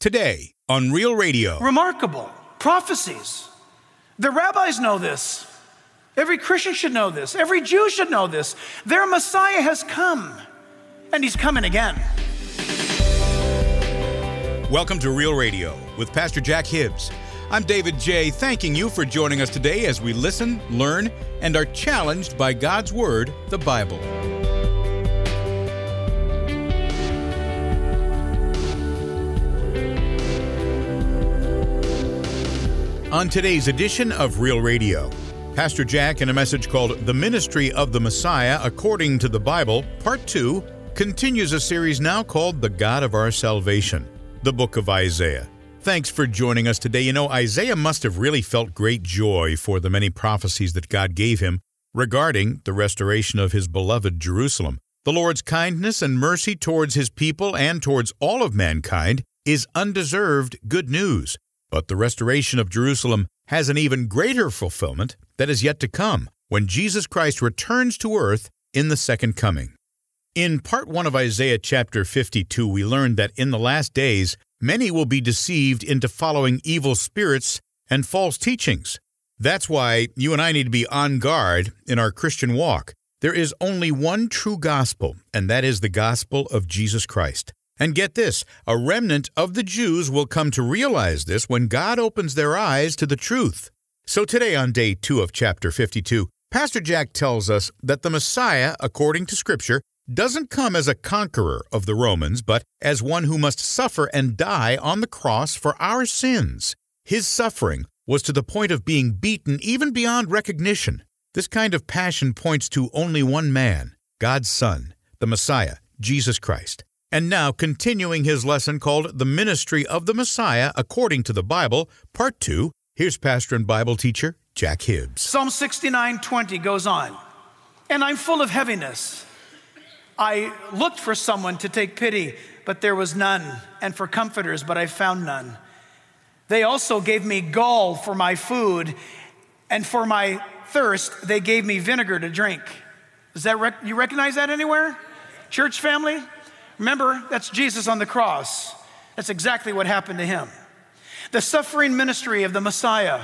Today on Real Radio. Remarkable prophecies. The rabbis know this. Every Christian should know this. Every Jew should know this. Their Messiah has come, and he's coming again. Welcome to Real Radio with Pastor Jack Hibbs. I'm David J., thanking you for joining us today as we listen, learn, and are challenged by God's Word, the Bible. On today's edition of Real Radio, Pastor Jack, in a message called The Ministry of the Messiah According to the Bible, Part 2, continues a series now called The God of Our Salvation, the book of Isaiah. Thanks for joining us today. You know, Isaiah must have really felt great joy for the many prophecies that God gave him regarding the restoration of his beloved Jerusalem. The Lord's kindness and mercy towards his people and towards all of mankind is undeserved good news. But the restoration of Jerusalem has an even greater fulfillment that is yet to come when Jesus Christ returns to earth in the second coming. In part 1 of Isaiah chapter 52, we learned that in the last days, many will be deceived into following evil spirits and false teachings. That's why you and I need to be on guard in our Christian walk. There is only one true gospel, and that is the gospel of Jesus Christ. And get this a remnant of the Jews will come to realize this when God opens their eyes to the truth. So today, on day two of chapter 52, Pastor Jack tells us that the Messiah, according to Scripture, doesn't come as a conqueror of the Romans, but as one who must suffer and die on the cross for our sins. His suffering was to the point of being beaten even beyond recognition. This kind of passion points to only one man, God's Son, the Messiah, Jesus Christ. And now, continuing his lesson called The Ministry of the Messiah According to the Bible, Part 2, here's pastor and Bible teacher Jack Hibbs. Psalm 69 20 goes on, and I'm full of heaviness. I looked for someone to take pity, but there was none, and for comforters, but I found none. They also gave me gall for my food, and for my thirst, they gave me vinegar to drink. Is that rec- you recognize that anywhere? Church family? Remember, that's Jesus on the cross. That's exactly what happened to him. The suffering ministry of the Messiah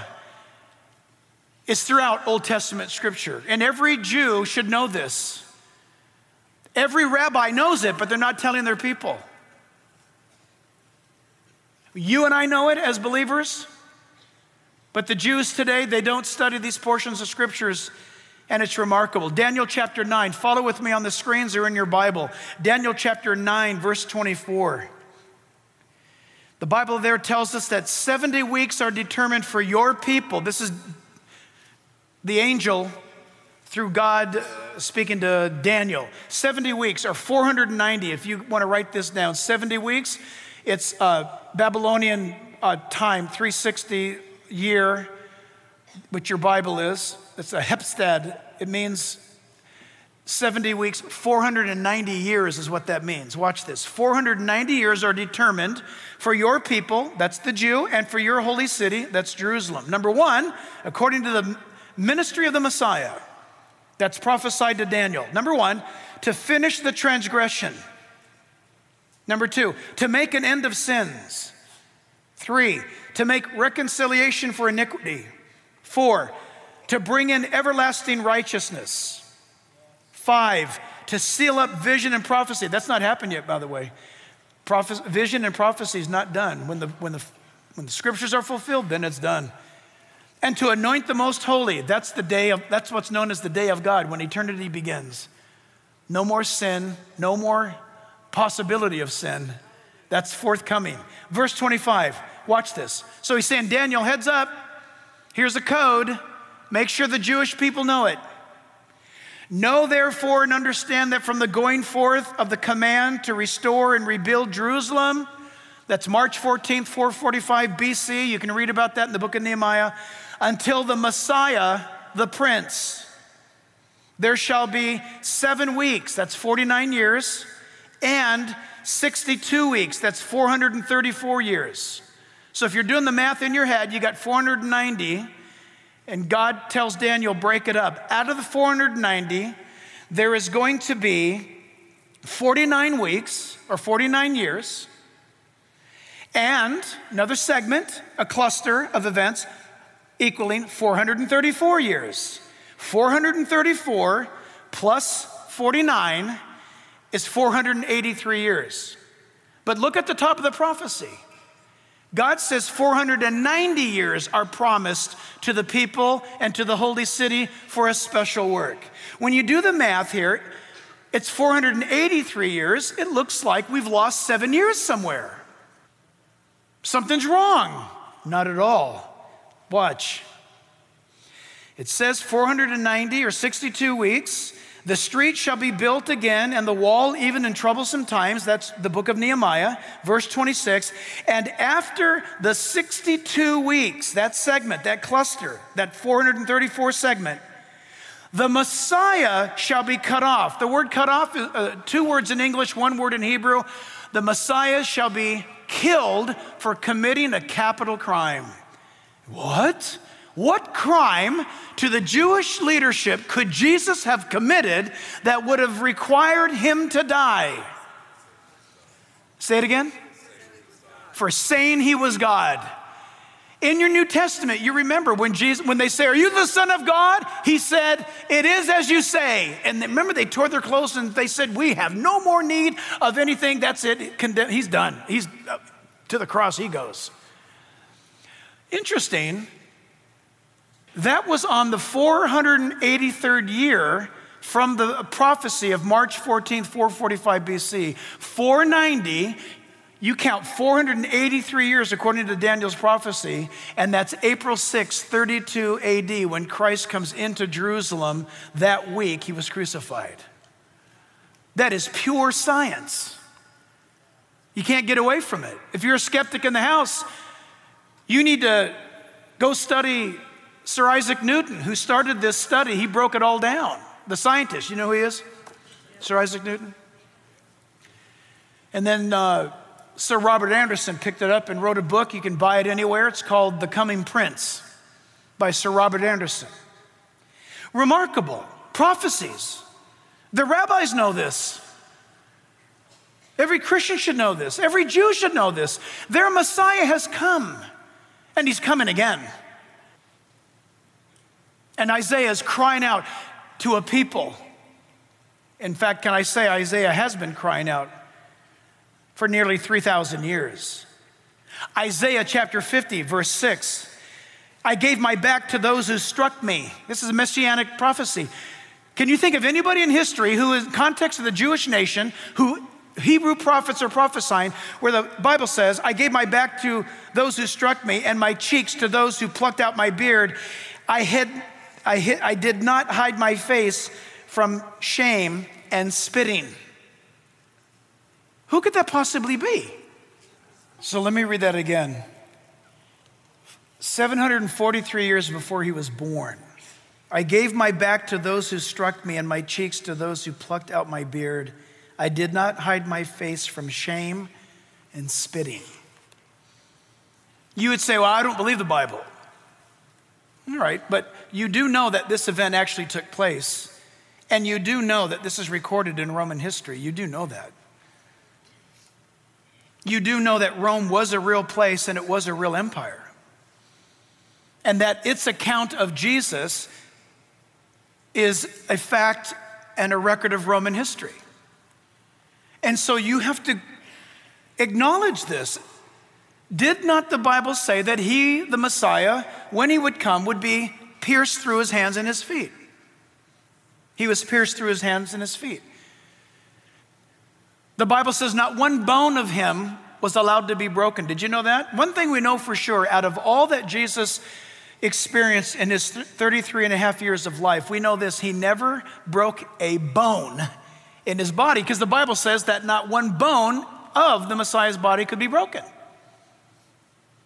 is throughout Old Testament scripture, and every Jew should know this. Every rabbi knows it, but they're not telling their people. You and I know it as believers, but the Jews today, they don't study these portions of scriptures and it's remarkable. Daniel chapter 9, follow with me on the screens or in your Bible. Daniel chapter 9, verse 24. The Bible there tells us that 70 weeks are determined for your people. This is the angel through God speaking to Daniel. 70 weeks or 490, if you want to write this down. 70 weeks, it's uh, Babylonian uh, time, 360 year, which your Bible is. It's a heptad. It means 70 weeks, 490 years is what that means. Watch this. 490 years are determined for your people, that's the Jew, and for your holy city, that's Jerusalem. Number one, according to the ministry of the Messiah, that's prophesied to Daniel. Number one, to finish the transgression. Number two, to make an end of sins. Three, to make reconciliation for iniquity. Four, to bring in everlasting righteousness. Five, to seal up vision and prophecy. That's not happened yet, by the way. Prophe- vision and prophecy is not done. When the, when, the, when the scriptures are fulfilled, then it's done. And to anoint the most holy, that's the day of, that's what's known as the day of God, when eternity begins. No more sin, no more possibility of sin. That's forthcoming. Verse 25, watch this. So he's saying, Daniel, heads up. Here's a code. Make sure the Jewish people know it. Know therefore and understand that from the going forth of the command to restore and rebuild Jerusalem, that's March 14th, 445 BC. You can read about that in the book of Nehemiah. Until the Messiah, the Prince, there shall be seven weeks, that's 49 years, and 62 weeks, that's 434 years. So if you're doing the math in your head, you got 490 and God tells Daniel, break it up. Out of the 490, there is going to be 49 weeks or 49 years, and another segment, a cluster of events equaling 434 years. 434 plus 49 is 483 years. But look at the top of the prophecy. God says 490 years are promised to the people and to the holy city for a special work. When you do the math here, it's 483 years. It looks like we've lost seven years somewhere. Something's wrong. Not at all. Watch. It says 490 or 62 weeks. The street shall be built again, and the wall even in troublesome times. That's the book of Nehemiah, verse 26. And after the 62 weeks, that segment, that cluster, that 434 segment, the Messiah shall be cut off. The word cut off, uh, two words in English, one word in Hebrew. The Messiah shall be killed for committing a capital crime. What? What crime to the Jewish leadership could Jesus have committed that would have required him to die? Say it again. For saying he was God. In your New Testament, you remember when Jesus, when they say, Are you the Son of God? He said, It is as you say. And remember, they tore their clothes and they said, We have no more need of anything. That's it. He's done. He's uh, to the cross, he goes. Interesting that was on the 483rd year from the prophecy of March 14th, 445 BC. 490, you count 483 years according to Daniel's prophecy, and that's April 6, 32 AD, when Christ comes into Jerusalem that week he was crucified. That is pure science. You can't get away from it. If you're a skeptic in the house, you need to go study Sir Isaac Newton, who started this study, he broke it all down. The scientist, you know who he is? Sir Isaac Newton. And then uh, Sir Robert Anderson picked it up and wrote a book. You can buy it anywhere. It's called The Coming Prince by Sir Robert Anderson. Remarkable prophecies. The rabbis know this. Every Christian should know this. Every Jew should know this. Their Messiah has come, and he's coming again. And Isaiah is crying out to a people. In fact, can I say Isaiah has been crying out for nearly 3,000 years? Isaiah chapter 50, verse 6. I gave my back to those who struck me. This is a messianic prophecy. Can you think of anybody in history who, in context of the Jewish nation, who Hebrew prophets are prophesying, where the Bible says, I gave my back to those who struck me, and my cheeks to those who plucked out my beard. I hid I, I did not hide my face from shame and spitting. Who could that possibly be? So let me read that again. 743 years before he was born, I gave my back to those who struck me and my cheeks to those who plucked out my beard. I did not hide my face from shame and spitting. You would say, Well, I don't believe the Bible. All right, but you do know that this event actually took place. And you do know that this is recorded in Roman history. You do know that. You do know that Rome was a real place and it was a real empire. And that its account of Jesus is a fact and a record of Roman history. And so you have to acknowledge this did not the Bible say that he, the Messiah, when he would come, would be pierced through his hands and his feet? He was pierced through his hands and his feet. The Bible says not one bone of him was allowed to be broken. Did you know that? One thing we know for sure out of all that Jesus experienced in his 33 and a half years of life, we know this he never broke a bone in his body because the Bible says that not one bone of the Messiah's body could be broken.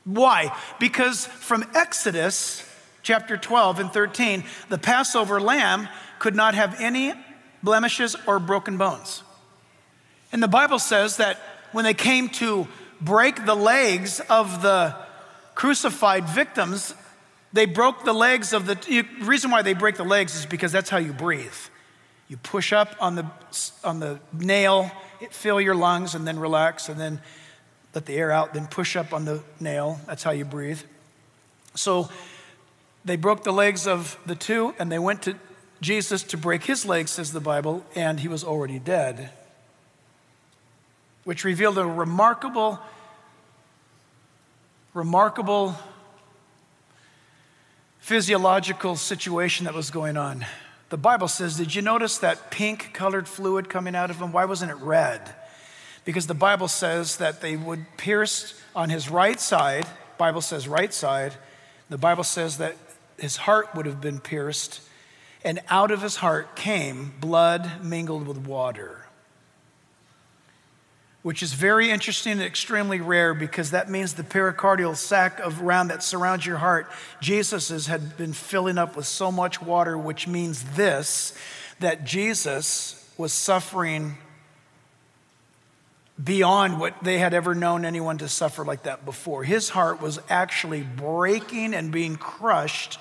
Why? Because from Exodus chapter 12 and 13, the Passover lamb could not have any blemishes or broken bones. And the Bible says that when they came to break the legs of the crucified victims, they broke the legs of the, the reason why they break the legs is because that's how you breathe. You push up on the, on the nail, fill your lungs, and then relax, and then let the air out, then push up on the nail. That's how you breathe. So they broke the legs of the two, and they went to Jesus to break his legs, says the Bible, and he was already dead, which revealed a remarkable, remarkable physiological situation that was going on. The Bible says, Did you notice that pink colored fluid coming out of him? Why wasn't it red? Because the Bible says that they would pierce on his right side. Bible says right side. The Bible says that his heart would have been pierced, and out of his heart came blood mingled with water which is very interesting and extremely rare because that means the pericardial sac of round that surrounds your heart, Jesus's had been filling up with so much water, which means this that Jesus was suffering beyond what they had ever known anyone to suffer like that before. His heart was actually breaking and being crushed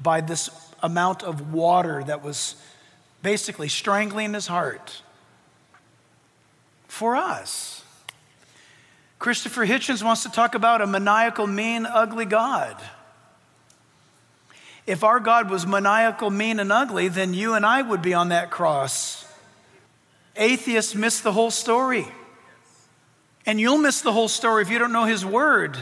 by this amount of water that was basically strangling his heart for us. Christopher Hitchens wants to talk about a maniacal, mean, ugly God. If our God was maniacal, mean, and ugly, then you and I would be on that cross. Atheists miss the whole story. And you'll miss the whole story if you don't know his word.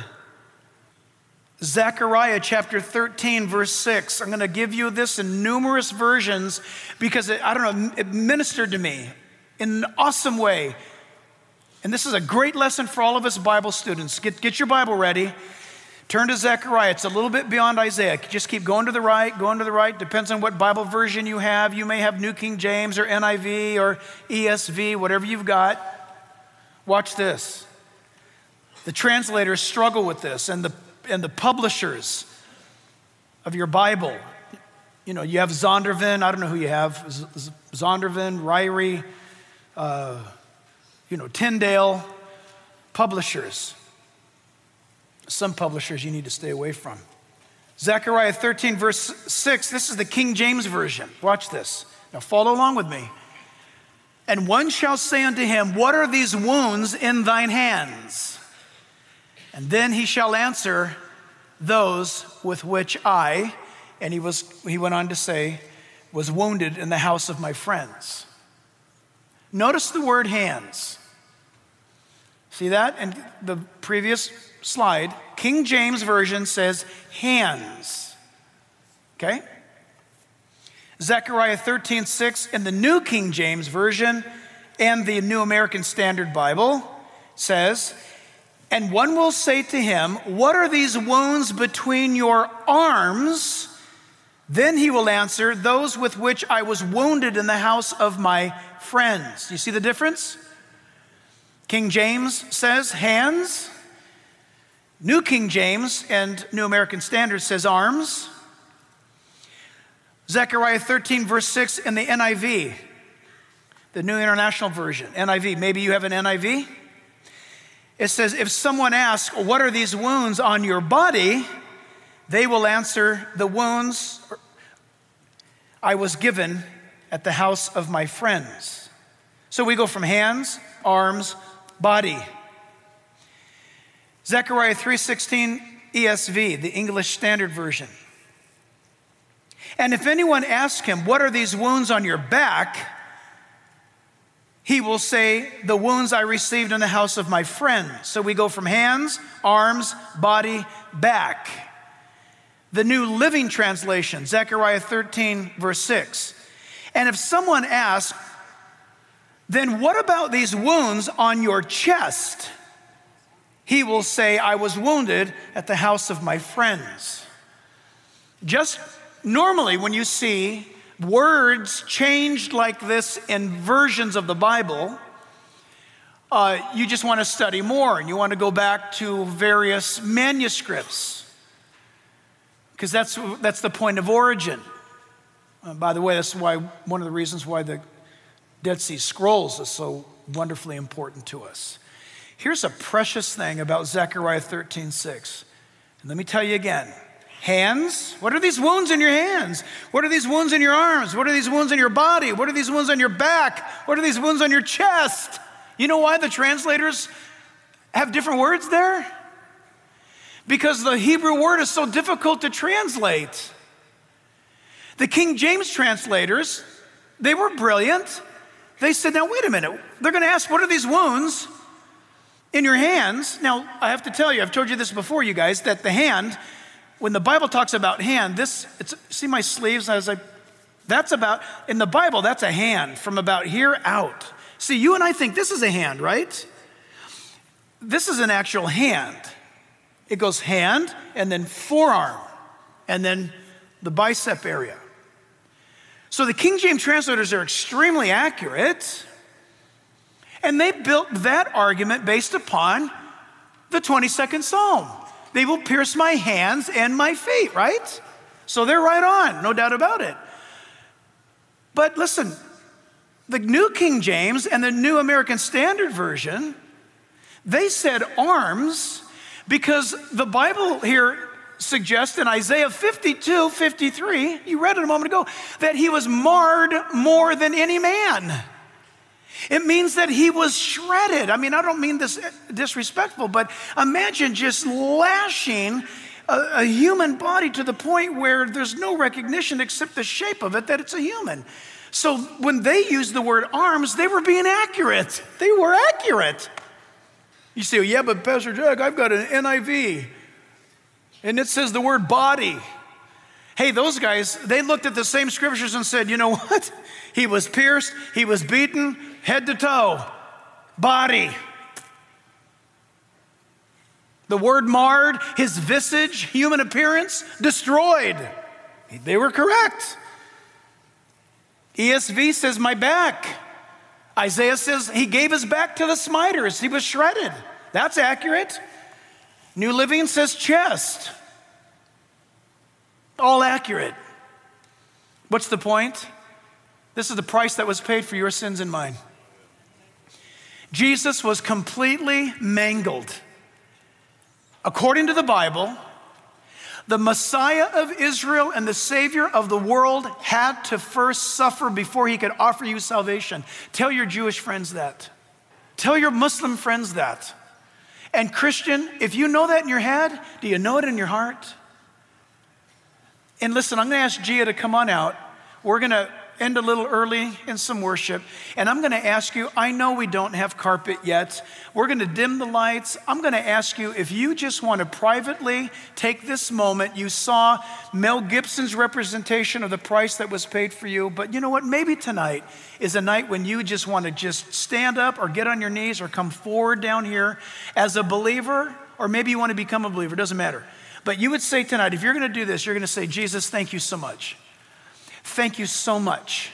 Zechariah chapter 13, verse 6. I'm going to give you this in numerous versions because it, I don't know, it ministered to me in an awesome way. And this is a great lesson for all of us Bible students. Get, get your Bible ready. Turn to Zechariah. It's a little bit beyond Isaiah. Just keep going to the right, going to the right. Depends on what Bible version you have. You may have New King James or NIV or ESV, whatever you've got. Watch this. The translators struggle with this, and the, and the publishers of your Bible. You know, you have Zondervan, I don't know who you have, Zondervan, Ryrie, uh, you know, Tyndale publishers. Some publishers you need to stay away from. Zechariah 13, verse 6, this is the King James Version. Watch this. Now follow along with me. And one shall say unto him, What are these wounds in thine hands? And then he shall answer, Those with which I, and he, was, he went on to say, was wounded in the house of my friends. Notice the word hands. See that in the previous slide? King James Version says hands. Okay? Zechariah 13, 6 in the New King James Version and the New American Standard Bible says, And one will say to him, What are these wounds between your arms? Then he will answer, Those with which I was wounded in the house of my friends. You see the difference? King James says hands. New King James and New American Standard says arms. Zechariah 13, verse 6 in the NIV, the New International Version. NIV, maybe you have an NIV. It says, If someone asks, What are these wounds on your body? they will answer, The wounds I was given at the house of my friends. So we go from hands, arms, body. Zechariah 3:16 ESV, the English Standard Version. And if anyone asks him, "What are these wounds on your back?" he will say, "The wounds I received in the house of my friend." So we go from hands, arms, body, back. The New Living Translation, Zechariah 13 verse 6. And if someone asks, then what about these wounds on your chest? He will say, I was wounded at the house of my friends. Just normally, when you see words changed like this in versions of the Bible, uh, you just want to study more and you want to go back to various manuscripts because that's, that's the point of origin. Uh, by the way, that's why one of the reasons why the Dead Sea Scrolls is so wonderfully important to us. Here's a precious thing about Zechariah 13 6. And let me tell you again hands. What are these wounds in your hands? What are these wounds in your arms? What are these wounds in your body? What are these wounds on your back? What are these wounds on your chest? You know why the translators have different words there? Because the Hebrew word is so difficult to translate. The King James translators, they were brilliant. They said, now wait a minute. They're going to ask, what are these wounds in your hands? Now, I have to tell you, I've told you this before, you guys, that the hand, when the Bible talks about hand, this, it's, see my sleeves I was like, that's about, in the Bible, that's a hand from about here out. See, you and I think this is a hand, right? This is an actual hand. It goes hand and then forearm and then the bicep area. So the King James translators are extremely accurate, and they built that argument based upon the 22nd Psalm. They will pierce my hands and my feet, right? So they're right on, no doubt about it. But listen, the New King James and the New American Standard Version, they said arms because the Bible here suggests in Isaiah 52 53, you read it a moment ago, that he was marred more than any man. It means that he was shredded. I mean, I don't mean this disrespectful, but imagine just lashing a, a, human body to the point where there's no recognition except the shape of it that it's a human. So when they used the word arms, they were being accurate. They were accurate. You say, well, yeah, but Pastor Jack, I've got an NIV and it says the word body. Hey, those guys, they looked at the same scriptures and said, you know what? He was pierced, he was beaten, head to toe, body. The word marred, his visage, human appearance, destroyed. They were correct. ESV says, my back. Isaiah says he gave his back to the smiters. He was shredded. That's accurate. New Living says chest. All accurate. What's the point? This is the price that was paid for your sins and mine. Jesus was completely mangled. According to the Bible, the Messiah of Israel and the Savior of the world had to first suffer before he could offer you salvation. Tell your Jewish friends that. Tell your Muslim friends that. And, Christian, if you know that in your head, do you know it in your heart? And listen, I'm going to ask Gia to come on out. We're going to end a little early in some worship. And I'm going to ask you I know we don't have carpet yet. We're going to dim the lights. I'm going to ask you if you just want to privately take this moment. You saw Mel Gibson's representation of the price that was paid for you. But you know what? Maybe tonight is a night when you just want to just stand up or get on your knees or come forward down here as a believer, or maybe you want to become a believer. It doesn't matter. But you would say tonight, if you're going to do this, you're going to say, Jesus, thank you so much. Thank you so much.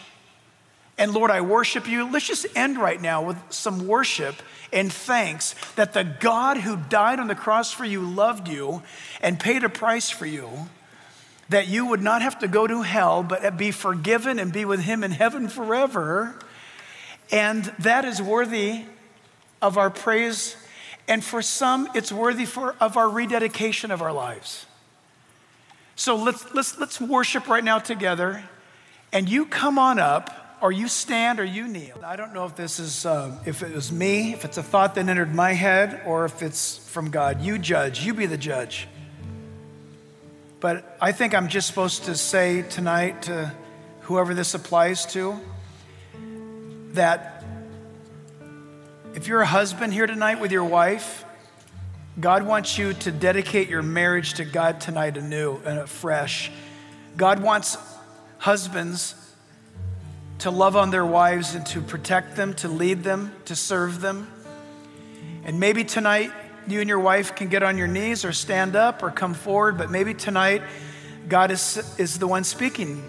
And Lord, I worship you. Let's just end right now with some worship and thanks that the God who died on the cross for you loved you and paid a price for you, that you would not have to go to hell, but be forgiven and be with Him in heaven forever. And that is worthy of our praise. And for some, it's worthy for, of our rededication of our lives. So let's, let's, let's worship right now together and you come on up, or you stand, or you kneel. I don't know if this is, uh, if it was me, if it's a thought that entered my head, or if it's from God. You judge, you be the judge. But I think I'm just supposed to say tonight to whoever this applies to that if you're a husband here tonight with your wife, God wants you to dedicate your marriage to God tonight anew and afresh. God wants husbands to love on their wives and to protect them, to lead them, to serve them. And maybe tonight you and your wife can get on your knees or stand up or come forward, but maybe tonight God is, is the one speaking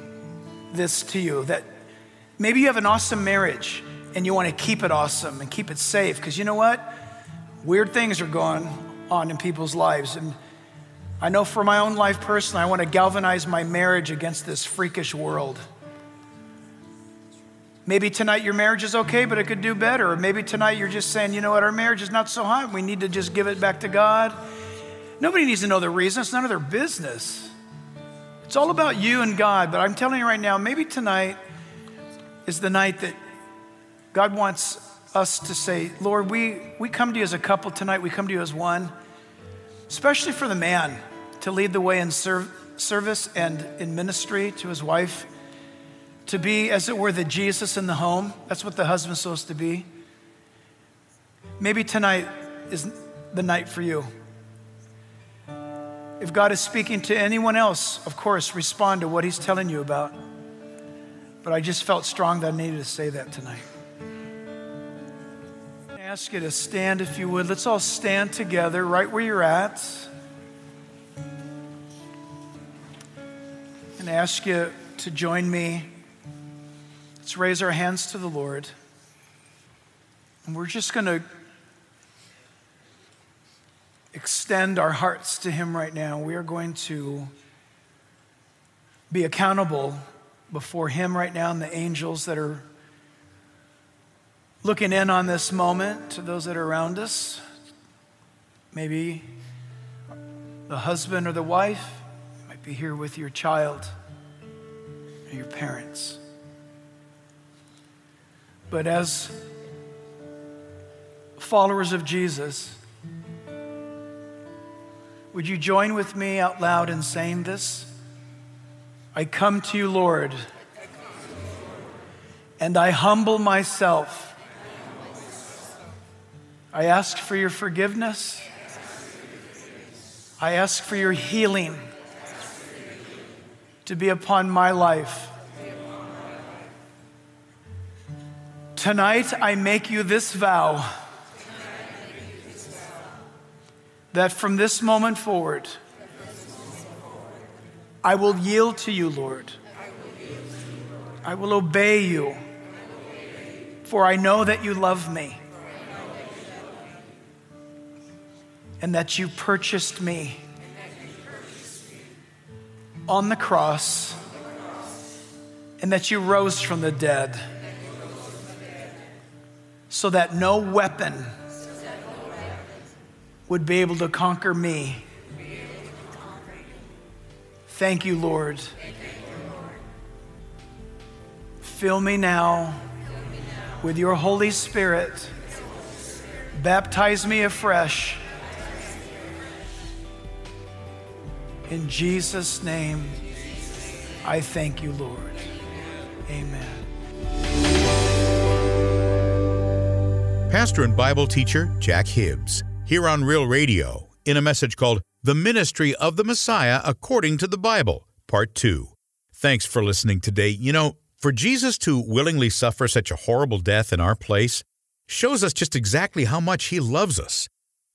this to you that maybe you have an awesome marriage and you want to keep it awesome and keep it safe because you know what? Weird things are going on in people's lives. And I know for my own life personally, I want to galvanize my marriage against this freakish world. Maybe tonight your marriage is okay, but it could do better. Or maybe tonight you're just saying, you know what, our marriage is not so hot. We need to just give it back to God. Nobody needs to know the reason, it's none of their business. It's all about you and God. But I'm telling you right now, maybe tonight is the night that God wants us to say, Lord, we, we come to you as a couple tonight, we come to you as one, especially for the man to lead the way in serv- service and in ministry to his wife, to be, as it were, the Jesus in the home. That's what the husband's supposed to be. Maybe tonight is the night for you. If God is speaking to anyone else, of course, respond to what He's telling you about. But I just felt strong that I needed to say that tonight. I ask you to stand if you would. Let's all stand together right where you're at. And ask you to join me. Let's raise our hands to the Lord. And we're just going to extend our hearts to Him right now. We are going to be accountable before Him right now and the angels that are looking in on this moment to those that are around us. Maybe the husband or the wife be here with your child or your parents. But as followers of Jesus, would you join with me out loud in saying this? I come to you, Lord, and I humble myself. I ask for your forgiveness. I ask for your healing to be upon my life. Tonight, I make you this vow that from this moment forward, I will yield to you, Lord. I will obey you, for I know that you love me and that you purchased me on the cross and that you rose from the dead so that no weapon would be able to conquer me. Thank you, Lord. Fill me now with your Holy Spirit. Baptize me afresh. In Jesus' name, I thank you, Lord. Amen. Pastor and Bible teacher Jack Hibbs here on Real Radio in a message called The Ministry of the Messiah According to the Bible, Part 2. Thanks for listening today. You know, for Jesus to willingly suffer such a horrible death in our place shows us just exactly how much He loves us.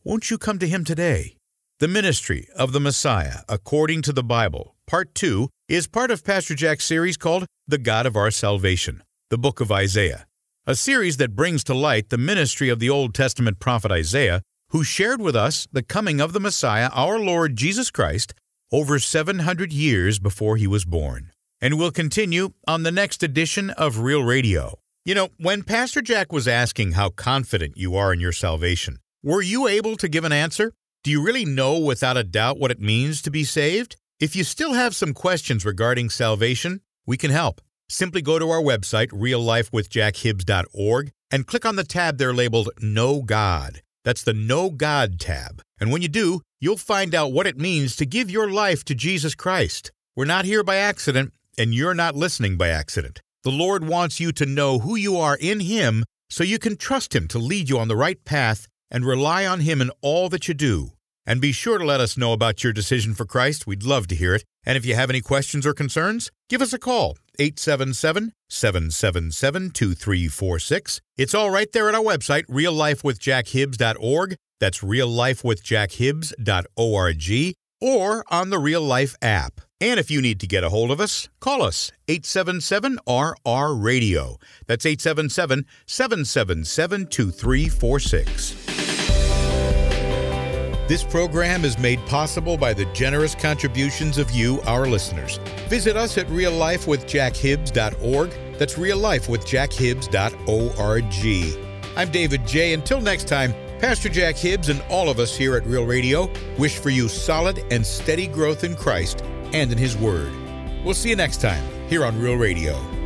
Won't you come to Him today? The Ministry of the Messiah According to the Bible, Part 2, is part of Pastor Jack's series called The God of Our Salvation, the Book of Isaiah, a series that brings to light the ministry of the Old Testament prophet Isaiah who shared with us the coming of the Messiah, our Lord Jesus Christ, over 700 years before he was born. And we'll continue on the next edition of Real Radio. You know, when Pastor Jack was asking how confident you are in your salvation, were you able to give an answer? Do you really know without a doubt what it means to be saved? If you still have some questions regarding salvation, we can help. Simply go to our website, reallifewithjackhibbs.org, and click on the tab there labeled Know God. That's the Know God tab. And when you do, you'll find out what it means to give your life to Jesus Christ. We're not here by accident, and you're not listening by accident. The Lord wants you to know who you are in Him so you can trust Him to lead you on the right path and rely on Him in all that you do. And be sure to let us know about your decision for Christ. We'd love to hear it. And if you have any questions or concerns, give us a call 877 777 2346. It's all right there at our website, reallifewithjackhibbs.org. That's reallifewithjackhibbs.org or on the Real Life app. And if you need to get a hold of us, call us 877 RR Radio. That's 877 777 2346. This program is made possible by the generous contributions of you, our listeners. Visit us at reallifewithjackhibbs.org. That's reallifewithjackhibbs.org. I'm David J. Until next time, Pastor Jack Hibbs and all of us here at Real Radio wish for you solid and steady growth in Christ and in His Word. We'll see you next time here on Real Radio.